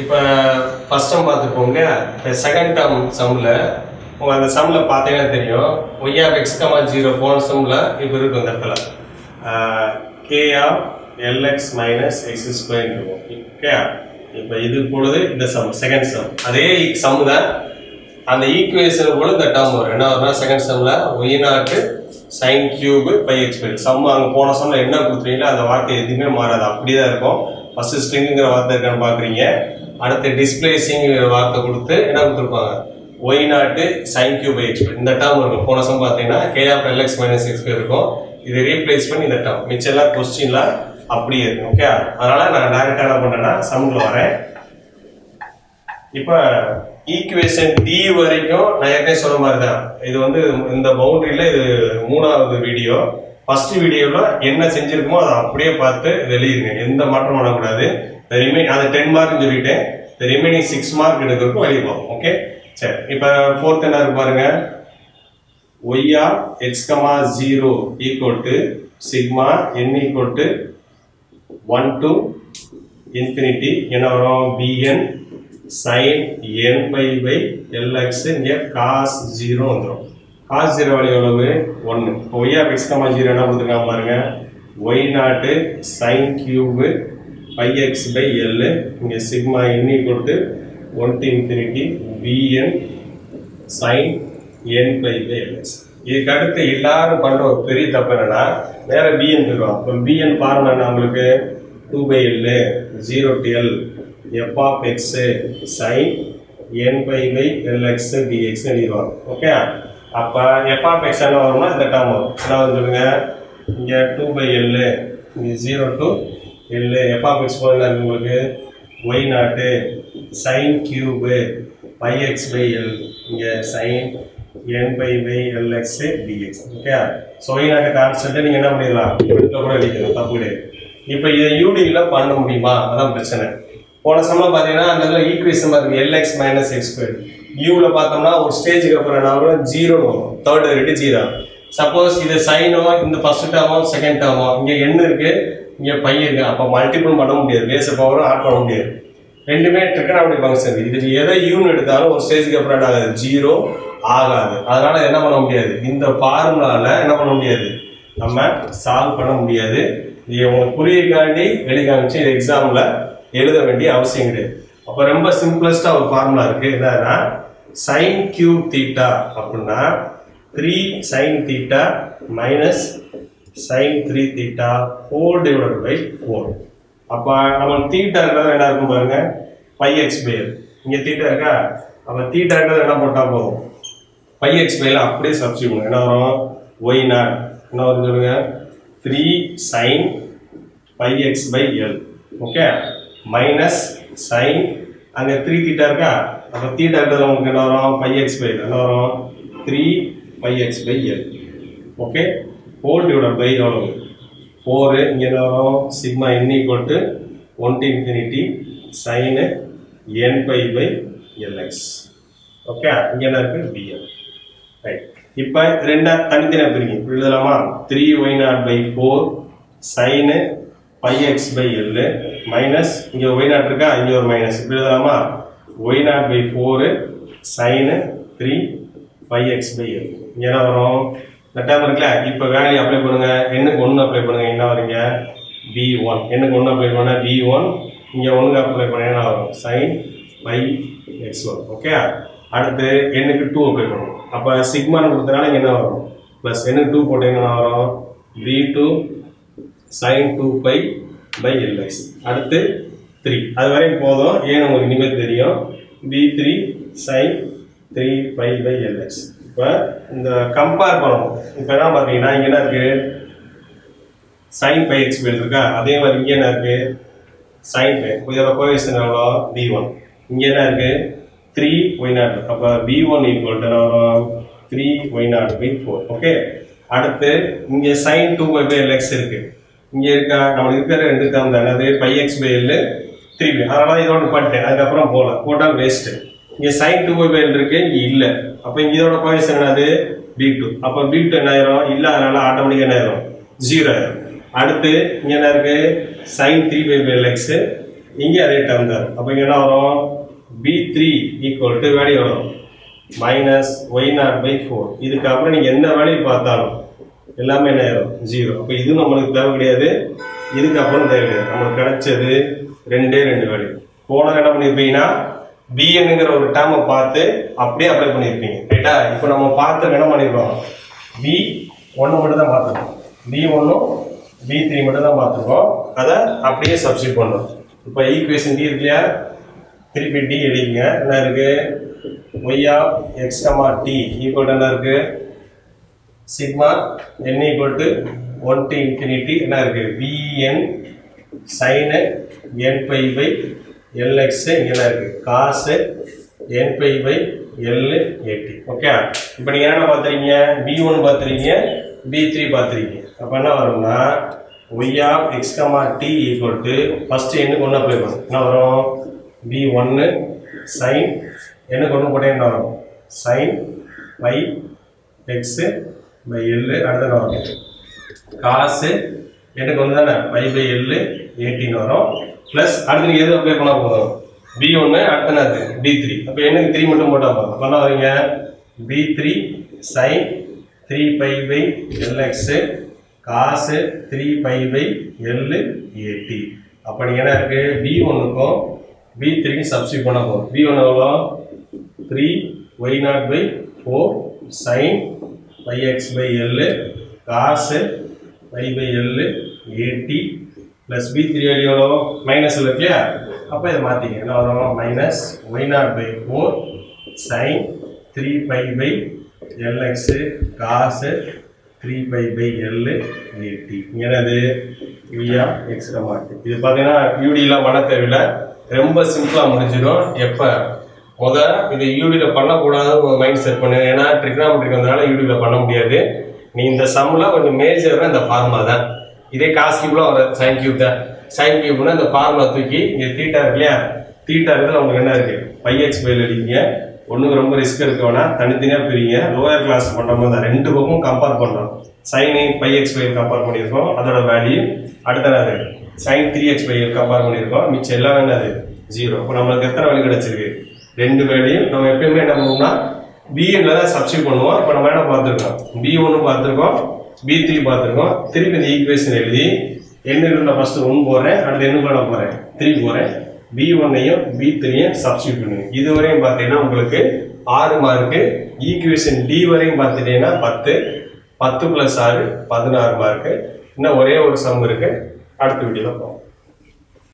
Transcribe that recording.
இப்போ first term பார்த்துருப்போங்க இப்போ second term சம்மில் உங்கள் அந்த சம்மில் பார்த்தீங்கன்னா தெரியும். Y of X comma zero போன சம்மில் இப்போ இருக்கும் இந்த இடத்துல. K of LX minus X square இருக்கும். ஓகே இப்போ இது பொழுது இந்த சம் செகண்ட் சம் அதே சம் தான் அந்த ஈக்குவேஷன் கூட இந்த டேர்ம் வரும். என்ன வரும்னா செகண்ட் சம்மில் Y naught sine cube pi X sum அங்கே போன சம்மில் என்ன கொடுத்துறீங்களோ அந்த வார்த்தை எதுவுமே மாறாது. அப்படி தான் இருக்கும். ஃபர்ஸ்ட் ஸ்ட்ரிங்குங்கிற வார்த்தை இருக்கான்னு பார்க்குறீங்க அடுத்து டிஸ்பிளேசிங் வார்த்தை கொடுத்து என்ன கொடுத்துருப்பாங்க? Y naught sine cube X இந்த டேர்ம் இருக்கும் போன சம் பார்த்தீங்கன்னா K of LX minus X இருக்கும். இதை ரீப்ளேஸ் பண்ணி இந்த டேர்ம் மிச்சம் எல்லாம் கொஸ்டின்லாம் அப்படியே இருக்கும். ஓகே அதனால நான் டேரெக்டாக என்ன பண்ணுறேன்னா சம்மில் வரேன். இப்போ ஈக்குவேஷன் டி வரைக்கும் நான் ஏற்கனவே சொன்ன மாதிரி தான் இது வந்து இந்த பவுண்டரியில் இது மூணாவது வீடியோ ஃபர்ஸ்ட் வீடியோவில் என்ன செஞ்சிருக்குமோ அதை அப்படியே பார்த்து வெளியிருங்க எந்த மாற்றம் பண்ணக்கூடாது ரிமைன் அந்த டென் மார்க் சொல்லிட்டேன் ரிமைனிங் சிக்ஸ் மார்க் எடுக்கிறதுக்கும் வழி போகும் ஓகே சரி. இப்போ ஃபோர்த் என்ன இருக்கு பாருங்க? ஒய்யா X comma zero equal to sigma N equal to one to infinity என்ன வரும்? BN sine N pi by LX இங்கே காஸ் ஜீரோ வந்துடும் காஸ் ஜீரோ வழி எவ்வளவு? ஒன்று Y of X comma zero என்ன கொடுத்துருக்காங்க பாருங்க? Y naught sine cube pi X by L இங்கே சிக்மா என் கொடுத்து one to infinity BN sine N pi by LX இதுக்கு அடுத்து எல்லாரும் பண்ணுற ஒரு பெரிய தப்பு என்னன்னா வேற பிஎன் போயிடும் இப்போ பிஎன் ஃபார்முலா நம்மளுக்கு? Two by L zero to L F of X sine N pi by LX DX எழுதிடுவாங்க. Okay அப்போ எஃப் ஆஃப் எக்ஸ் என்ன வரும்னா இந்த டேர்ம் வரும். என்ன வந்து இங்கே டூ பை எல் இங்கே zero to L F of X போல உங்களுக்கு. Y naught sine cube pi X by L இங்கே sine N pi by LX DX okay so Y naught கான்ஸ்டன்ட்டை நீங்கள் என்ன பண்ணிடலாம்? வீட்டில் கூட எழுதிக்கலாம் தப்பு கிடையாது. இப்போ இதை யூடியில் பண்ண முடியுமா? அதான் பிரச்சனை. போன சமம் பார்த்தீங்கன்னா அந்த இதில் ஈக்குவேஷன் பாருங்க எல்எக்ஸ் மைனஸ் எக்ஸ் ஸ்கொயர் யூவில் பார்த்தோம்னா ஒரு ஸ்டேஜுக்கு அப்புறம் என்ன வரும்? ஜீரோ வரும். தேர்ட் ரேட்டு ஜீரோ சப்போஸ் இது சைனோ இந்த ஃபர்ஸ்ட் டேர்மோ செகண்ட் டேர்மோ இங்கே என்ன இருக்கு. இங்கே பையன் இருக்கு. அப்போ மல்டிபிள் பண்ண முடியாது. பேச பவரும் ஆட் பண்ண முடியாது. ரெண்டுமே ட்ரிக்கனாபடி ஃபங்க்ஷன் இதில் எதை யூன் எடுத்தாலும் ஒரு ஸ்டேஜுக்கு அப்புறம் ஆட் ஆகாது? ஜீரோ ஆகாது. அதனால் என்ன பண்ண முடியாது? இந்த ஃபார்முலாவில் என்ன பண்ண முடியாது? நம்ம சால்வ் பண்ண முடியாது. இது உங்களுக்கு புரியக்காண்டி வெளி காமிச்சு இது எக்ஸாமில் எழுத வேண்டிய அவசியம் கிடையாது. அப்போ ரொம்ப சிம்பிளஸ்டாக ஒரு ஃபார்முலா இருக்குது என்னன்னா சைன் கியூ தீட்டா அப்படின்னா three sine theta minus sine three theta four divided by four அப்போ நம்ம தீட்டா இருக்கிறது என்ன இருக்கும் பாருங்க? பை எக்ஸ் பேர் இங்கே தீட்டா இருக்கா? அப்போ தீட்டா இருக்கிறது என்ன போட்டால் போதும்? பை எக்ஸ் பேல அப்படியே சப்ஸ்டியூட் பண்ணுங்க. என்ன வரும்? ஒய் நாட் என்ன வரும் சொல்லுங்க three sine pi X by L okay minus sine அங்கே த்ரீ தீட்டா இருக்கா? அப்போ தீட்டா இருக்கிறது உங்களுக்கு என்ன வரும்? பை எக்ஸ் பை என்ன வரும்? Three pi X by L okay whole divide by எவ்வளவு? ஃபோரு இங்கே என்ன வரும்? Sigma N equal to one to infinity sine N pi by LX okay இங்கே என்ன இருக்குது பிஎம் ரைட் இப்போ ரெண்டா தனித்தனியாக பிரிங்க. இப்படி எழுதலாமா? Three Y naught by four sine pi X by L minus இங்கே ஒய் நாட் இருக்கா? இங்கே ஒரு மைனஸ் இப்படி எழுதலாமா? Y naught by four sine three pi X by L இங்கே என்ன வரும்? இந்த டைம் இருக்குல்ல? இப்போ வேல்யூ அப்ளை பண்ணுங்க. எண்ணுக்கு ஒன்று அப்ளை பண்ணுங்க என்ன வரீங்க? பி ஒன் எண்ணுக்கு ஒன்று அப்ளை பண்ண பி ஒன் இங்கே ஒன்று அப்ளை பண்ண என்ன வரும்? Sine pi X one okay அடுத்து எண்ணுக்கு டூ அப்ளை பண்ணுவோம் அப்போ சிக்மான்னு கொடுத்தனால இங்கே என்ன வரும்? ப்ளஸ் எண்ணுக்கு டூ போட்டீங்கன்னா வரும்? B two sine two pi by LX அடுத்து த்ரீ அது வரைக்கும் போதும். ஏன் உங்களுக்கு இனிமேல் தெரியும். B three sine three pi by LX இப்போ இந்த கம்பேர் பண்ணணும். இப்போ என்ன பார்த்தீங்கன்னா இங்கே என்ன இருக்குது சைன் பை எக்ஸ் இருக்கா? அதே மாதிரி இங்கே என்ன இருக்குது சைன் பை இதோட கோஎஃபிஷியன்ட் எவ்வளோ? பி ஒன் இங்கே என்ன இருக்குது த்ரீ ஒய் நாட். அப்போ பி ஒன் ஈக்குவல் டு வரும்? Three Y naught by four okay அடுத்து இங்கே sine two pi by LX இருக்குது இங்கே இருக்கா? நம்மளுக்கு இருக்கிற ரெண்டு டேர்ம் தான். அது pi X by L three pi அதனால் இதோட பண்ணிட்டேன் அதுக்கப்புறம் போகல. போட்டால் வேஸ்ட்டு இங்கே சைன் டூ பை இருக்கு இங்கே இல்லை. அப்போ இங்கே இதோட கோஎஃபிஷியன்ட் என்னது? பி டூ அப்போ பி டூ என்ன ஆயிரும்? இல்லை அதனால ஆட்டோமேட்டிக்காக என்ன ஆயிரும்? ஜீரோ ஆயிரும். அடுத்து இங்கே என்ன இருக்கு? Sine three pi by LX இங்கே அதே டேர்ம் தான். அப்போ இங்கே என்ன வரும்? B three equal to value வரும். Minus Y naught by four இதுக்கப்புறம் நீங்கள் என்ன வேல்யூ பார்த்தாலும் எல்லாமே என்ன ஆயிரும்? ஜீரோ அப்போ இது நம்மளுக்கு தேவை கிடையாது. இதுக்கப்புறம் தேவை கிடையாது. நம்மளுக்கு கிடைச்சது ரெண்டே ரெண்டு வேல்யூ போன என்ன பண்ணியிருப்பீங்கன்னா பிஎன்னுங்கிற ஒரு டேர்மை பார்த்து அப்படியே அப்ளை பண்ணியிருப்பீங்க. ரைட்டா இப்போ நம்ம பார்த்து என்ன பண்ணியிருக்கோம் பி ஒன்று மட்டும் தான் பார்த்துருக்கோம். பி ஒன்றும் பி த்ரீ மட்டும் தான் பார்த்துருக்கோம். அதை அப்படியே சப்ஸ்டியூட் பண்ணணும். இப்போ ஈக்குவேஷன் டி இருக்கு இல்லையா? திருப்பி டி எழுதிங்க என்ன இருக்கு? ஒய்யா எக்ஸ்டமா டி ஈக்குவல் என்ன இருக்கு? Sigma N equal to one to infinity என்ன இருக்கு? BN sine N pi by LX இங்கே இருக்குது cos N pi by L okay இப்போ நீங்கள் என்ன பார்த்துறீங்க பி ஒன் பார்த்துறீங்க பி த்ரீ பார்த்துறீங்க அப்போ என்ன வரும்னா Y of X comma T equal to first எண்ணுக்கு ஒன்று அப்ளை பண்ணும் என்ன வரும்? பி ஒன்று சைன் எண்ணுக்கு ஒன்று போட்டே என்ன வரும்? Sine pi X by L அடுத்த வரும்? காசு எனக்கு ஒன்று தானே? பை பை எல்லு எயிட்டின்னு வரும். ப்ளஸ் அடுத்து நீங்கள் எது அப்ளை பண்ணால் போதும் பி ஒன்று அடுத்த அது பி த்ரீ அப்போ எனக்கு த்ரீ மட்டும் போட்டால் போதும். அப்போ வரீங்க B three sine three pi by LX cos three pi by L AT அப்போ நீங்கள் என்ன இருக்குது பி ஒன்றுக்கும் பி த்ரீக்கும் சப்ஸ்டியூட் பண்ண போதும் பி ஒன்று எவ்வளோ three Y naught by four sine pi X by L cos pi by L AT plus B three எவ்வளோ மைனஸ் இருக்கியா இல்லையா அப்போ இதை மாற்றிங்க என்ன வரும்? Minus Y naught by four sine three pi by LX cos three pi by L AT என்னது? வியா எக்ஸ்ட்ரா மாட்டு இது பார்த்தீங்கன்னா யூடியெலாம் பண்ண தேவையில்ல ரொம்ப சிம்பிளாக முடிஞ்சிடும். எப்போ? முத இது யூடியில் பண்ணக்கூடாது மைண்ட் செட் பண்ணு. ஏன்னா ட்ரிக்னாமெட்ரிக் வந்தனால யூடியில் பண்ண முடியாது. நீ இந்த சம்மில் கொஞ்சம் மேஜராக இந்த ஃபார்மாக தான். இதே காஸ் கியூப்லாம் வர சைன் கியூப் தான். சைன் கியூப்னா இந்த ஃபார்முலா தூக்கி இங்கே தீட்டா இருக்கு இல்லையா? தீட்டா இருக்கிறது உங்களுக்கு என்ன இருக்கு? பை எக்ஸ் பையில் அடிக்கீங்க ஒன்றுக்கு ரொம்ப ரிஸ்க் இருக்க வேணாம். தனித்தனியாக பிரிங்க. லோயர் கிளாஸ் பண்ணுற தான். ரெண்டு பக்கமும் கம்பேர் பண்ணலாம் சைனு பை எக்ஸ் பையில் கம்பேர் பண்ணியிருக்கோம். அதோட வேல்யூ அடுத்த என்னது சைன் த்ரீ எக்ஸ் பையில் கம்பேர் பண்ணியிருக்கோம். மிச்சம் எல்லாம் என்னது? ஜீரோ இப்போ நம்மளுக்கு எத்தனை வேல்யூ கிடைச்சிருக்கு? ரெண்டு வேல்யூ நம்ம எப்பயுமே என்ன பண்ணுவோம்னா பிஎன்ல தான் சப்ஸ்டியூட் பண்ணுவோம். இப்போ நம்ம என்ன பார்த்துருக்கோம்? பி ஒன்று பார்த்துருக்கோம். பி த்ரீ பார்த்துருக்கோம். திருப்பி இந்த ஈக்குவேஷன் எழுதி என்ன ஃபஸ்ட்டு ஒன் போகிறேன் அடுத்து என்ன பண்ண போகிறேன் த்ரீ போகிறேன் பி ஒன்னையும் பி த்ரீயும் சப்ஸ்டியூட் பண்ணுங்க. இது வரையும் பார்த்தீங்கன்னா உங்களுக்கு ஆறு மார்க்கு ஈக்குவேஷன் டி வரையும் பார்த்துட்டீங்கன்னா பத்து பத்து ப்ளஸ் ஆறு பதினாறு மார்க்கு இன்னும் ஒரே ஒரு சம் இருக்கு. அடுத்த வீடியோவில் போகும்